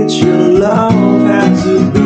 Why your love to be?